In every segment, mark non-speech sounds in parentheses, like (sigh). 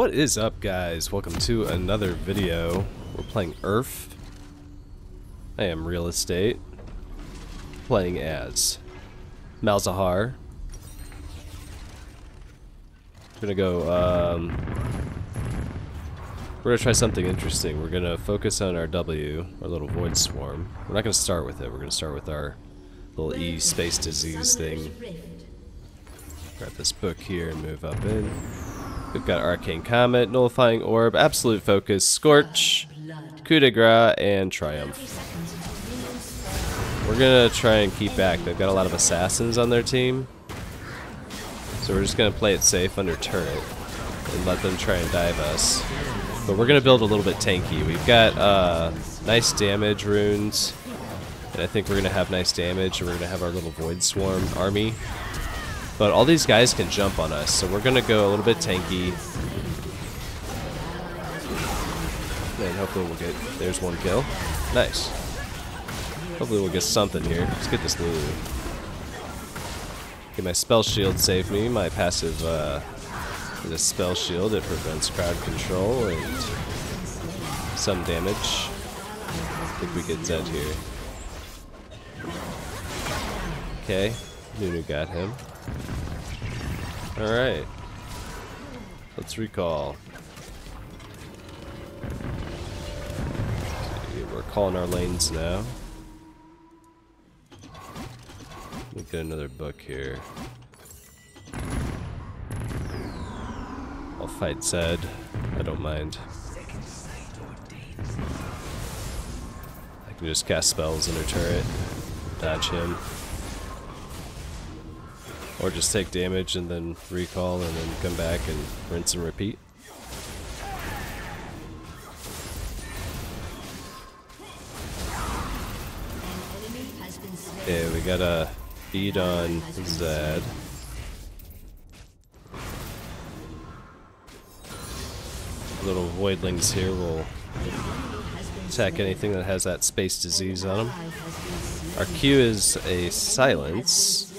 What is up guys? Welcome to another video. We're playing URF. I am real estate. Playing as Malzahar. We're gonna go, um, we're gonna try something interesting. We're gonna focus on our W, our little void swarm. We're not gonna start with it, we're gonna start with our little E space disease thing. Grab this book here and move up in. We've got Arcane Comet, Nullifying Orb, Absolute Focus, Scorch, Coup de Grace, and Triumph. We're gonna try and keep back. They've got a lot of assassins on their team. So we're just gonna play it safe under turret and let them try and dive us. But we're gonna build a little bit tanky. We've got uh, nice damage runes, and I think we're gonna have nice damage, and we're gonna have our little Void Swarm army. But all these guys can jump on us, so we're gonna go a little bit tanky. And hopefully we'll get, there's one kill. Nice. Hopefully we'll get something here. Let's get this Lulu. Okay, my spell shield saved me. My passive uh, a spell shield. It prevents crowd control and some damage. I think we get Zed here. Okay, Nunu got him. Alright. Let's recall. We're calling our lanes now. Me get another book here. I'll fight Zed. I don't mind. I can just cast spells in her turret, dodge him. Or just take damage and then recall and then come back and rinse and repeat. Okay, we got a beat on Zed. Little voidlings here will attack anything that has that space disease on them. Our Q is a silence.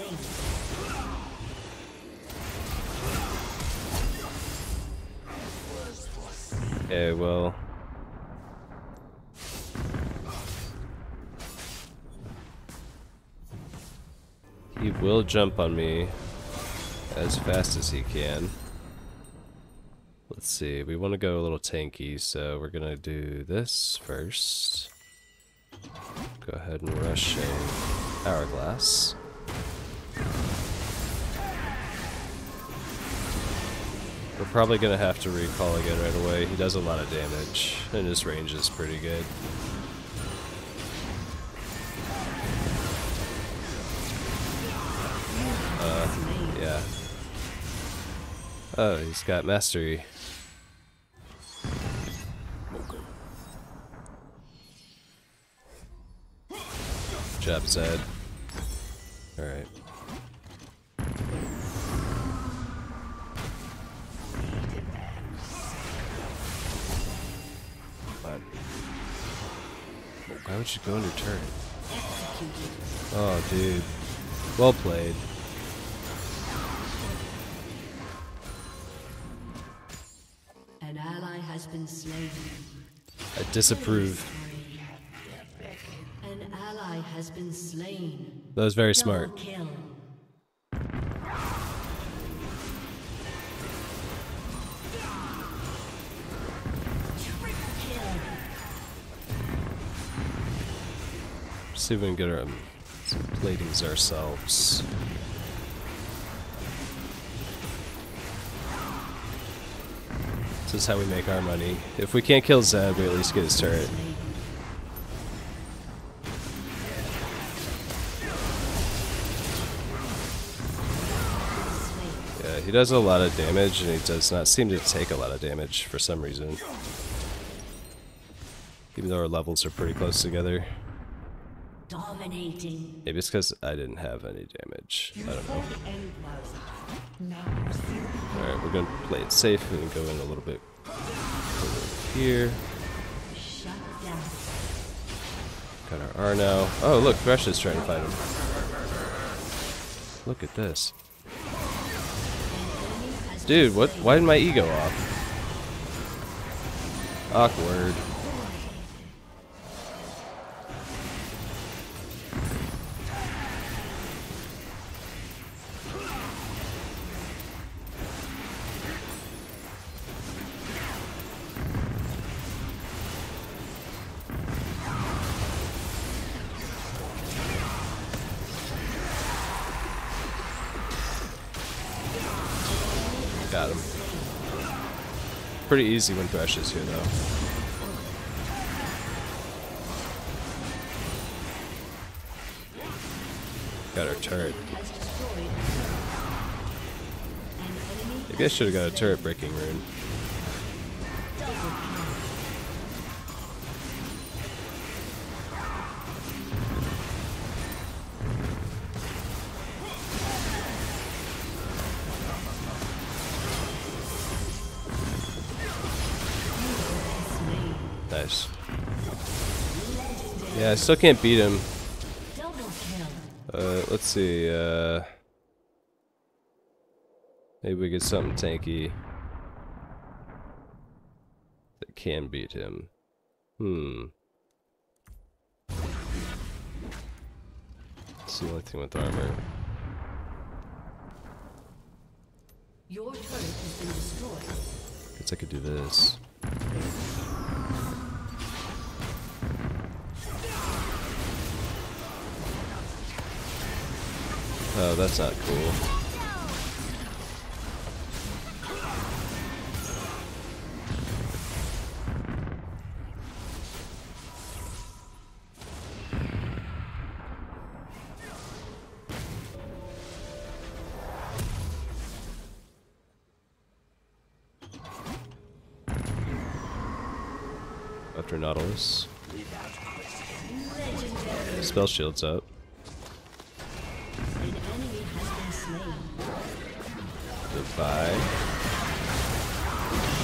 Okay, well. He will jump on me as fast as he can. Let's see, we want to go a little tanky, so we're gonna do this first. Go ahead and rush a hourglass. Probably gonna have to recall again right away. He does a lot of damage, and his range is pretty good. Uh, yeah. Oh, he's got mastery. Zed. You go under turret? Oh, dude. Well played. An ally has been slain. I disapprove. An ally has been slain. That was very Double smart. kill. See if we can get our, platings ourselves. This is how we make our money. If we can't kill Zed, we at least get his turret. Yeah, he does a lot of damage, and he does not seem to take a lot of damage for some reason. Even though our levels are pretty close together. Dominating. Maybe it's because I didn't have any damage. I don't know. Alright, we're gonna play it safe and go in a little bit here. Got our R now. Oh, look, Thresh is trying to find him. Look at this. Dude, what? Why did my ego off? Awkward. Pretty easy when Thresh is here, though. Got our turret. Has destroyed an enemy. Maybe I should have got a turret breaking rune. Nice. Yeah, I still can't beat him. Uh, let's see, uh... Maybe we get something tanky that can beat him. Hmm. It's the only thing with armor. Your turret has been destroyed. Guess I could do this. Oh, that's not cool. After Nautilus. Spell shield's up.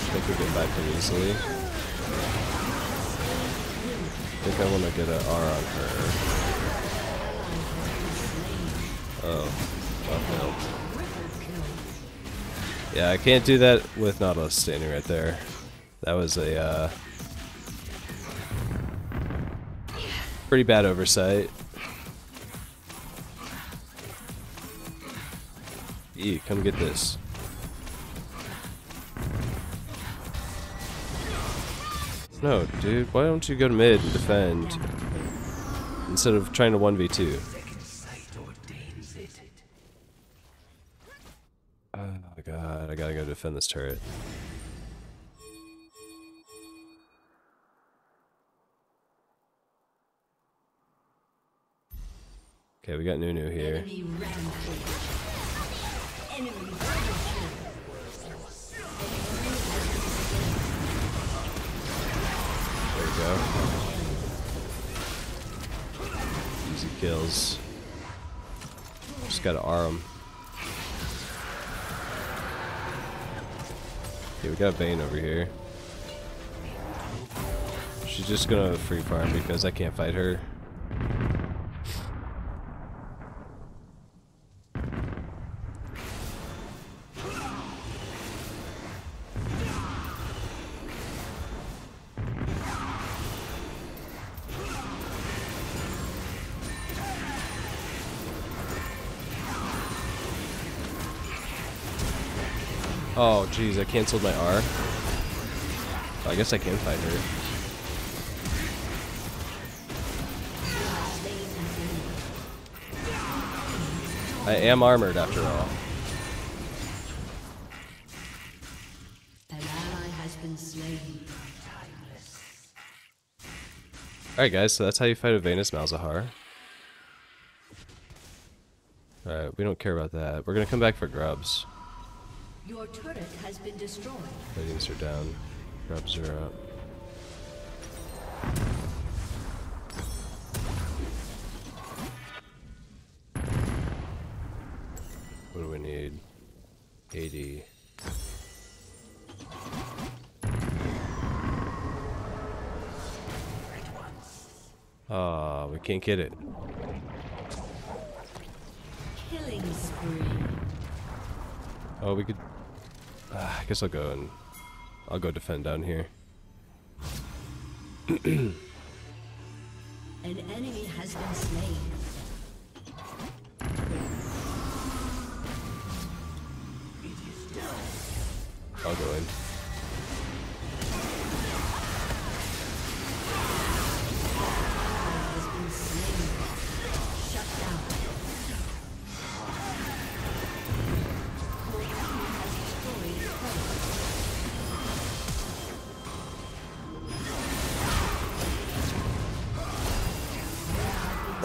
Think we can back pretty easily. I think I want to get an R on her. Oh, well failed. Yeah, I can't do that with Nautilus standing right there. That was a uh, pretty bad oversight. E, come get this. No, dude, why don't you go to mid and defend instead of trying to 1v2? Oh my god, I gotta go defend this turret. Okay, we got Nunu here. Easy kills. Just gotta R him. Okay, we got Vayne over here. She's just gonna free farm because I can't fight her. Oh, jeez, I canceled my R. I guess I can fight her. I am armored after all. Alright guys, so that's how you fight a Venus Malzahar. Alright, we don't care about that. We're gonna come back for grubs. Your turret has been destroyed. Radiants are down. Grubs are up. What do we need? 80. Ah, we can't get it. Killing spree. Oh, we could. I guess I'll go and I'll go defend down here. An enemy has been slain. I'll go in.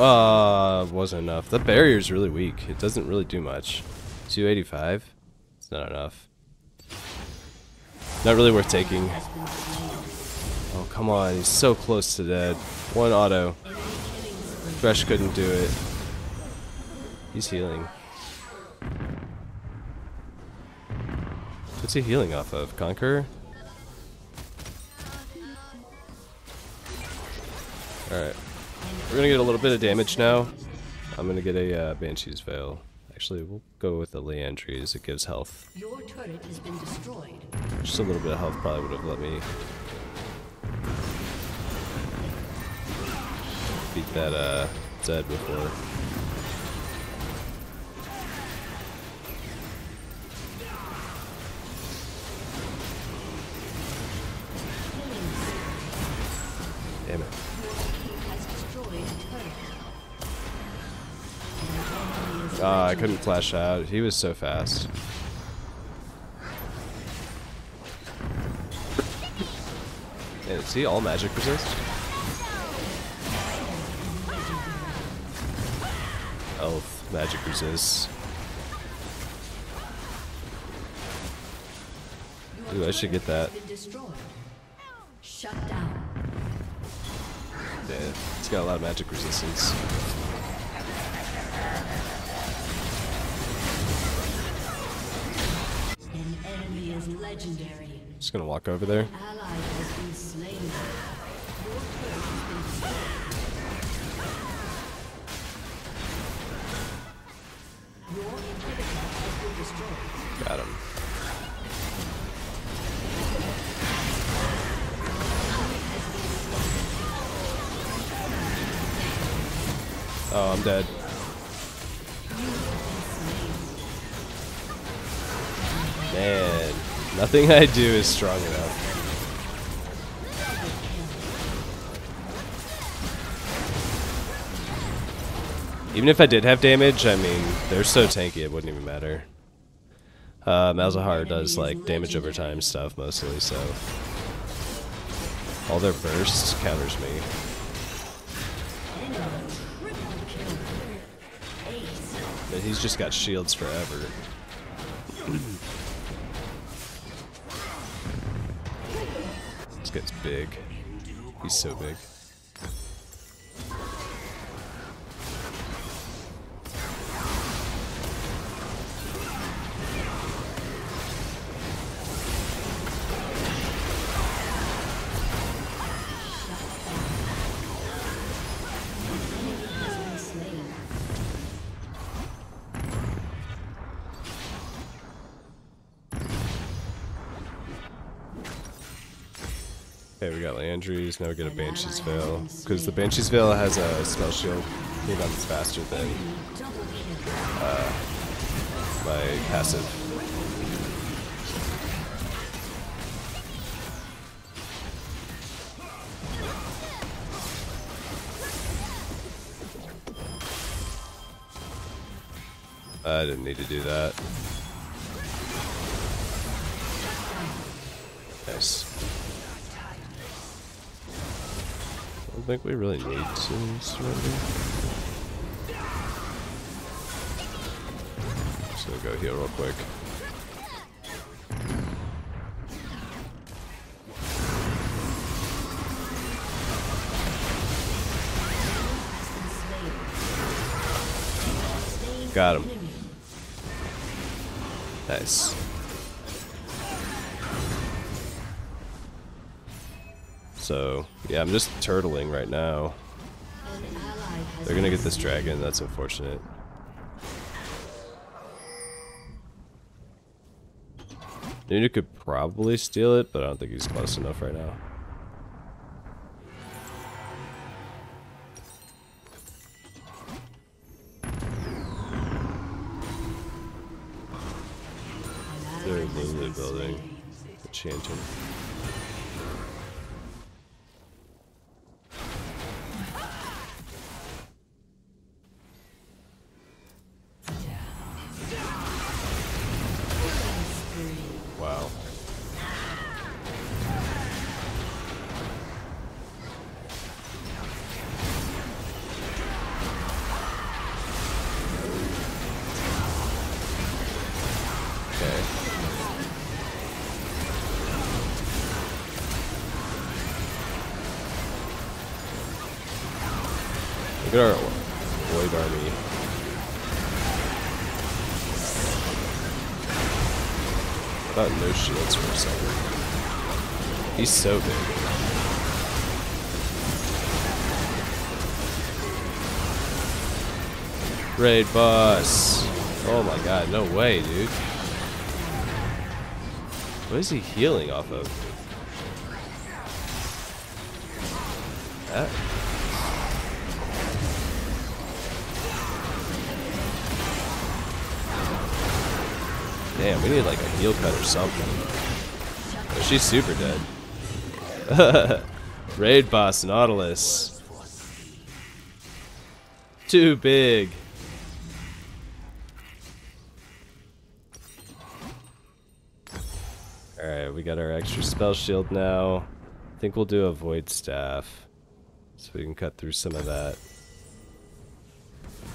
Uh, wasn't enough. The barrier's really weak. It doesn't really do much. 285? It's not enough. Not really worth taking. Oh, come on. He's so close to dead. One auto. Thresh couldn't do it. He's healing. What's he healing off of? Conqueror? Alright. We're gonna get a little bit of damage now. I'm gonna get a uh, Banshee's Veil. Actually, we'll go with the Liandry's. It gives health. Your turret has been destroyed. Just a little bit of health probably would have let me beat that uh, Zed before. An enemy is Ah, I couldn't flash out. He was so fast. And is he all magic resist? Elf magic resist. Ooh, I should get that. been destroyed. Shut down. Yeah, he's got a lot of magic resistance. Just gonna walk over there. Ally has been slain. Your turret has been destroyed. Your inhibitor has been destroyed. Got him. Oh, I'm dead. Nothing I do is strong enough. Even if I did have damage, I mean, they're so tanky it wouldn't even matter. Uh, Malzahar does like damage over time stuff mostly, so all their bursts counters me. But he's just got shields forever. Guy's big. He's so big. Okay, we got Liandry's, now we get a Banshee's Veil. Because the Banshee's Veil has a spell shield cooldowns faster than kill. my passive. I didn't need to do that. Don't think we really need to surrender. Gonna go here real quick. Got him. Nice. So, yeah, I'm just turtling right now. They're gonna get this dragon, that's unfortunate. Nunu could probably steal it, but I don't think he's close enough right now. They're building a chanting. About no shields for a second. He's so big. Raid boss. Oh my god, no way, dude. What is he healing off of? That? Damn, we need like a heal cut or something. Oh, she's super dead. (laughs) Raid boss Nautilus. Too big. Alright, we got our extra spell shield now. I think we'll do a void staff. So we can cut through some of that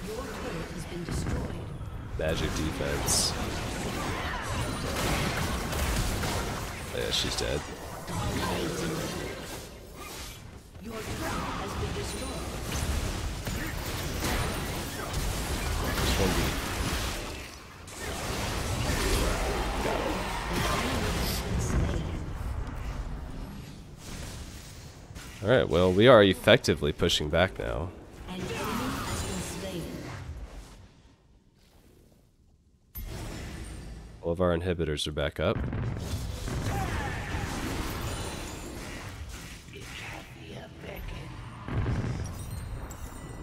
Your turret has been destroyed. magic defense. Yeah, she's dead. Your turret has been destroyed. Just one beat. Alright, well, we are effectively pushing back now. An enemy has been slain. All of our inhibitors are back up.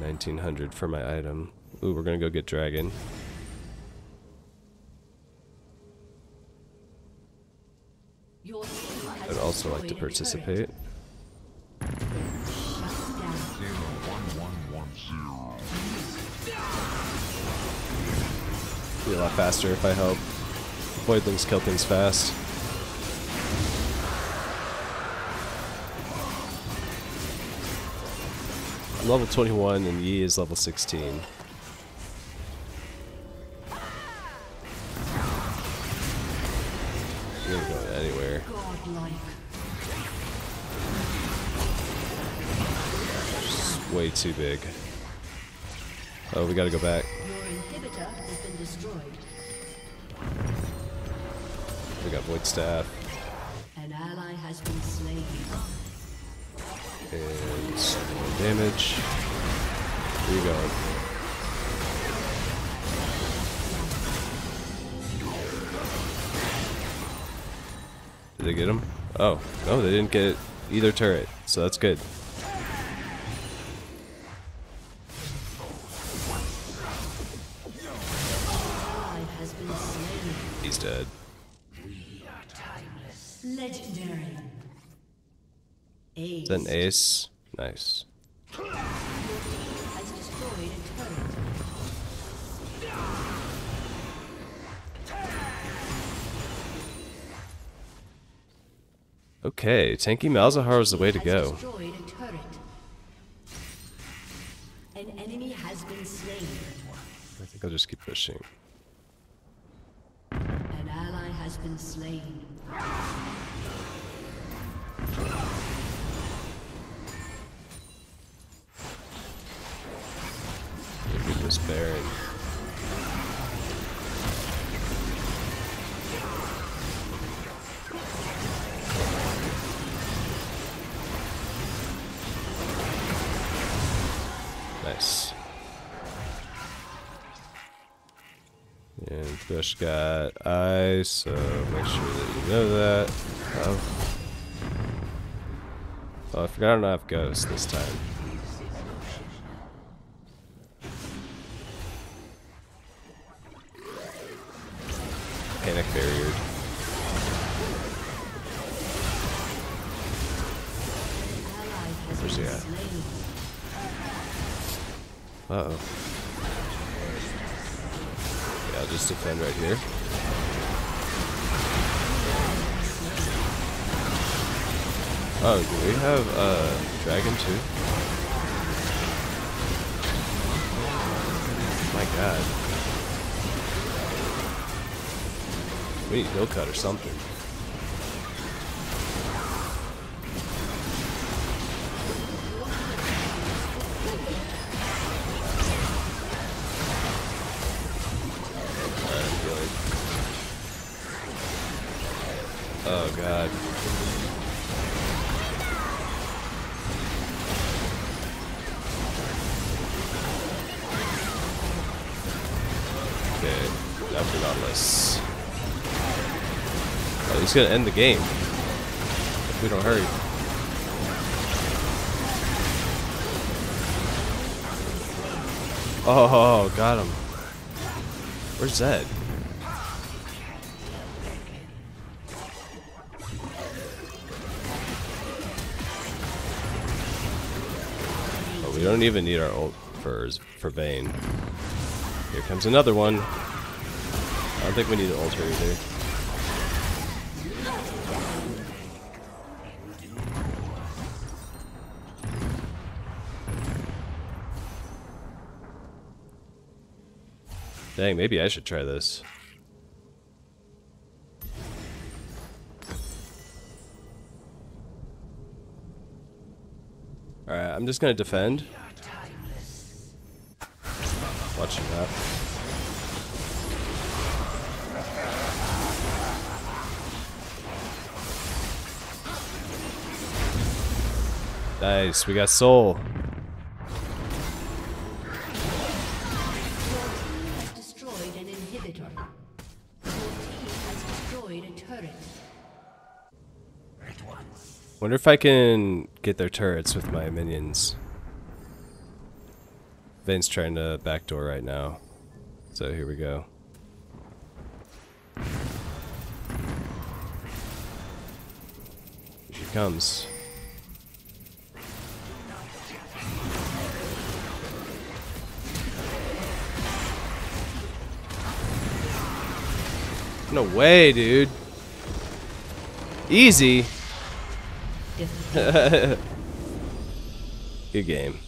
Nineteen hundred for my item. Ooh, we're gonna go get dragon. I'd also like to participate. Be a lot faster if I help. Voidlings kill things fast. Level 21 and Yi is level 16. You ain't going anywhere. Way too big. Oh, we gotta go back. Your inhibitor has been destroyed. We got Void Staff damage. Here you go. Did they get him? Oh, no, they didn't get either turret, so that's good. Ally has been slain. He's dead. Legendary. Ace Is that an ace? Nice. Okay, Tanky Malzahar is the way to go. destroyed a turret. An enemy has been slain. I think I'll just keep pushing. An ally has been slain. Look at this Baron. fish got eyes, so make sure that you know that. Oh, oh I forgot I don't have ghosts this time. Panic barrier. Where's he at? Uh-oh. I'll just defend right here. Oh, do we have uh, dragon too? My god. We need heal cut or something. Oh, he's gonna end the game. If we don't hurry. Oh, got him. Where's Zed? Oh, we don't even need our ult for for Vayne. Here comes another one. I don't think we need an alter either. Dang, maybe I should try this. Alright, I'm just gonna defend. Watching that. Nice, we got soul. has destroyed an inhibitor. Your team has destroyed a turret. Wonder if I can get their turrets with my minions. Vayne's trying to backdoor right now. So here we go. Here she comes. No way, dude. Easy. (laughs) Good game.